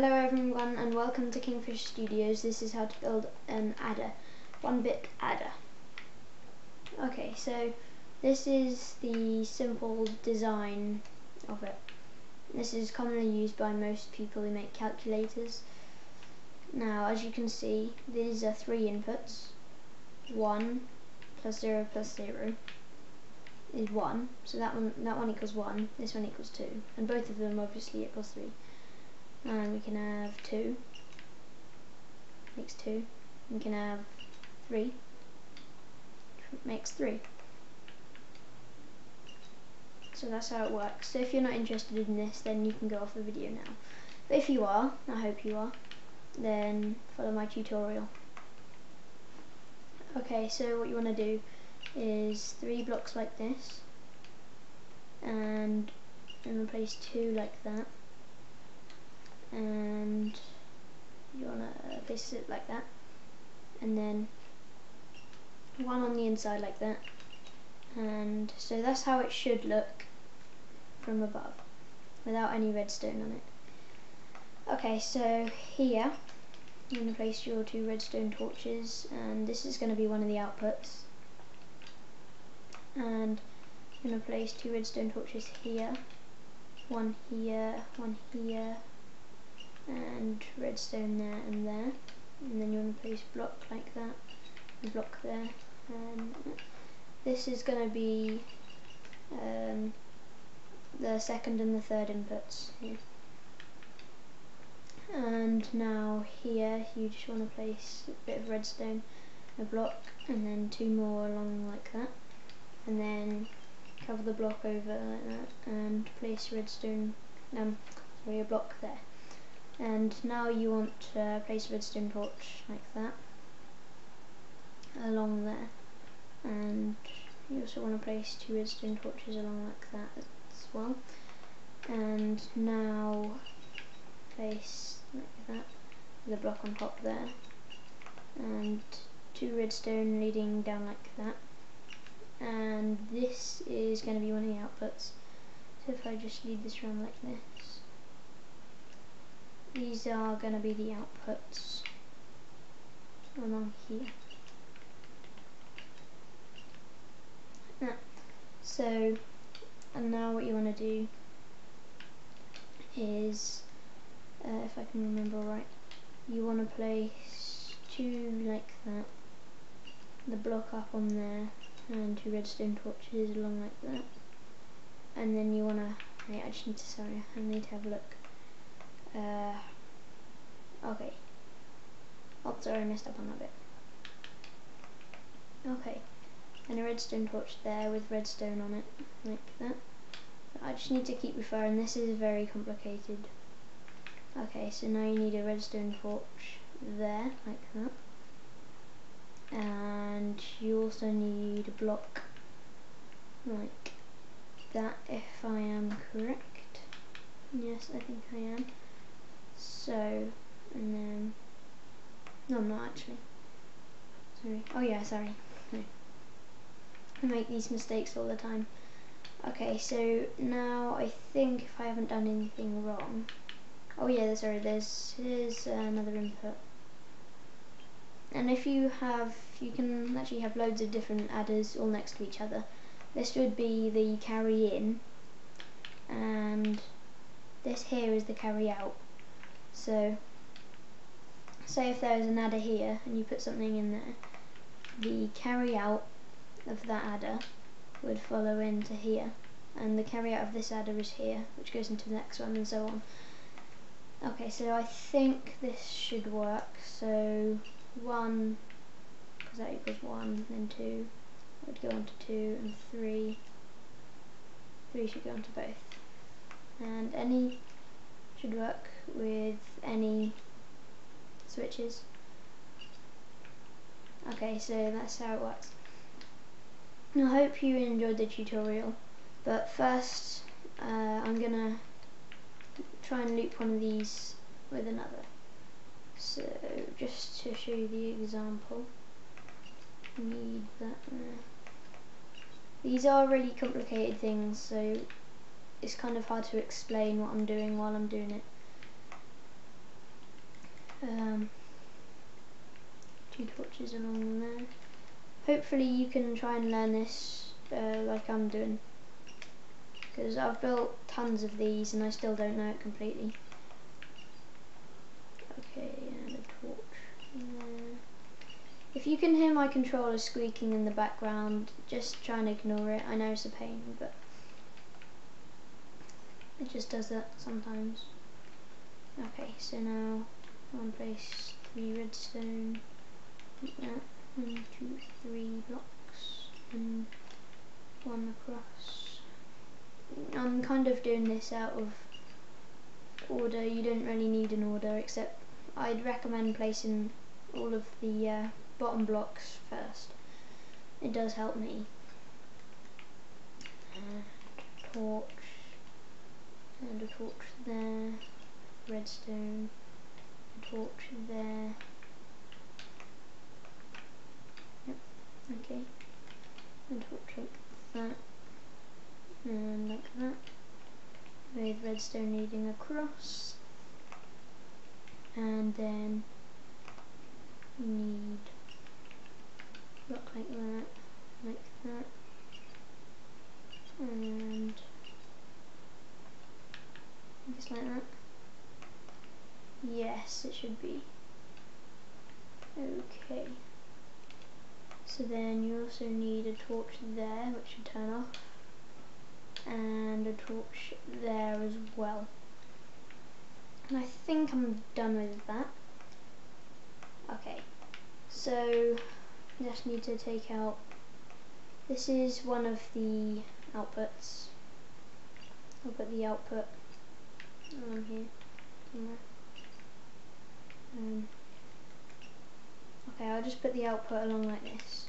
Hello everyone, and welcome to Kingfisher Studios. This is how to build an adder, one bit adder. Okay, so this is the simple design of it. This is commonly used by most people who make calculators. Now, as you can see, these are three inputs. 1 plus 0 plus 0 is 1, so that one that one equals 1, this one equals 2, and both of them obviously equals 3. And we can have 2, makes 2, we can have 3, makes 3. So that's how it works. So if you're not interested in this, then you can go off the video now. But if you are, I hope you are, then follow my tutorial. Okay, so what you want to do is three blocks like this and and replace two like that and you want to place it like that. And then one on the inside like that. And so that's how it should look from above without any redstone on it. Okay so here you're going to place your two redstone torches and this is going to be one of the outputs. And I'm going to place two redstone torches here one here, one here and redstone there and there. And then you want to place block like that a block there. And this is going to be um, the second and the third inputs. And now here you just want to place a bit of redstone a block and then two more along like that. And then cover the block over like that and place redstone um sorry a block there and now you want to uh, place a redstone torch like that. Along there. And you also want to place two redstone torches along like that as well. And now place like that a block on top there. And two redstone leading down like that. And this is going to be one of the outputs. So if I just lead this around like this these are going to be the outputs. Along here. So and now what you want to do is uh, if I can remember right you want to place two like that. The block up on there and two redstone torches along like that. And then you wanna wait I just need to sorry I need to have a look uh, okay. Oh sorry I messed up on that bit. Okay. And a redstone torch there with redstone on it like that. I just need to keep referring. This is very complicated. Okay so now you need a redstone torch there like that. And you also need a block like that if I am correct. Yes I think I am so and then no I'm not actually. Sorry. Oh yeah sorry. No. I make these mistakes all the time. Okay so now I think if I haven't done anything wrong. Oh yeah sorry there's here's another input. And if you have you can actually have loads of different adders all next to each other. This would be the carry in and this here is the carry out so say if there is an adder here and you put something in there the carry out of that adder would follow into here. And the carry out of this adder is here which goes into the next one and so on. Okay so I think this should work. So 1, because that equals 1, then 2 would go on to 2, and 3, 3 should go on to both. And any should work with any switches. Okay, so that's how it works. I hope you enjoyed the tutorial, but first uh, I'm gonna try and loop one of these with another. So just to show you the example, need that there. These are really complicated things, so it's kind of hard to explain what I'm doing while I'm doing it. Um, two torches along there. Hopefully you can try and learn this uh, like I'm doing because I've built tons of these and I still don't know it completely. Okay, and a torch. If you can hear my controller squeaking in the background, just try and ignore it. I know it's a pain, but it just does that sometimes. Okay, so now one place three redstone, like that, one, two, three blocks, and one across. I'm kind of doing this out of order. You don't really need an order, except I'd recommend placing all of the uh, bottom blocks first. It does help me. And torch, and a torch there, redstone, a torch there. Yep, okay. And torch like that, and like that, with redstone leading across. And then you need look like that, like that, and like that. Yes, it should be. Okay. So then you also need a torch there, which should turn off, and a torch there as well. And I think I'm done with that. Okay, so just need to take out, this is one of the outputs. I'll put the output on here somewhere. Um, okay, I'll just put the output along like this.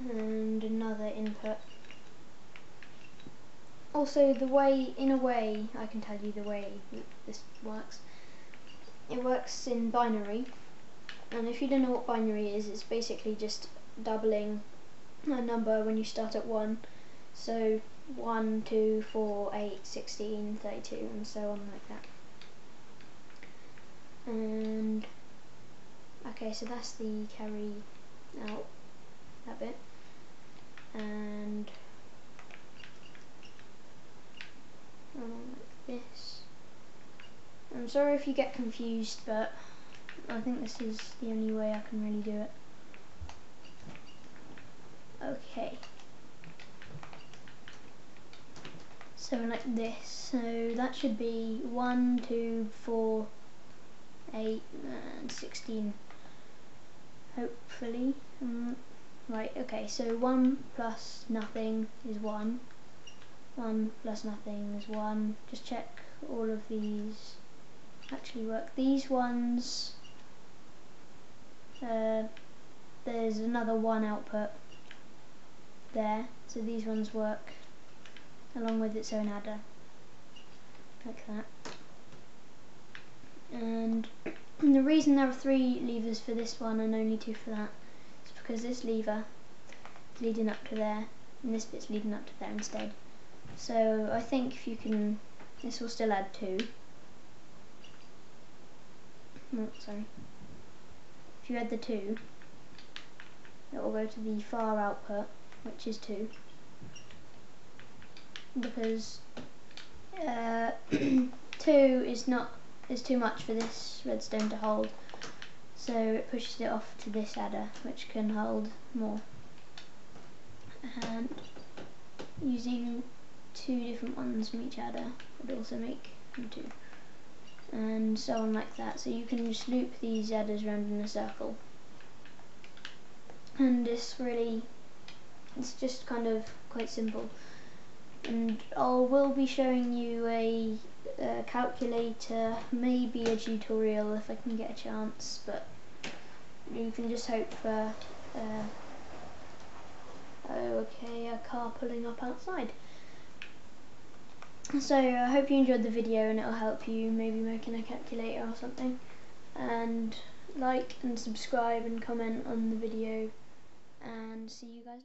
And another input. Also, the way, in a way, I can tell you the way this works. It works in binary, and if you don't know what binary is, it's basically just doubling a number when you start at 1. So 1, 2, 4, 8, 16, 32 and so on like that. And okay, so that's the carry out that bit. And like this. I'm sorry if you get confused, but I think this is the only way I can really do it. Okay. So like this, so that should be 1, 2, 4, 8 and 16 hopefully. Um, right, okay, so 1 plus nothing is 1. 1 plus nothing is 1. Just check all of these actually work. These ones, uh, there's another 1 output there, so these ones work along with its own adder, like that. And the reason there are three levers for this one and only two for that is because this lever is leading up to there and this bit's leading up to there instead. So I think if you can, this will still add two. Oh, sorry. If you add the two, it will go to the far output, which is two. Because uh, two is not is too much for this redstone to hold. So it pushes it off to this adder, which can hold more. And using two different ones from each adder would also make two. And so on like that. So you can just loop these adders around in a circle. And it's really, it's just kind of quite simple. And I will be showing you a, a calculator, maybe a tutorial if I can get a chance, but you can just hope for uh, oh okay a car pulling up outside. So I hope you enjoyed the video and it'll help you maybe making a calculator or something. And like and subscribe and comment on the video and see you guys later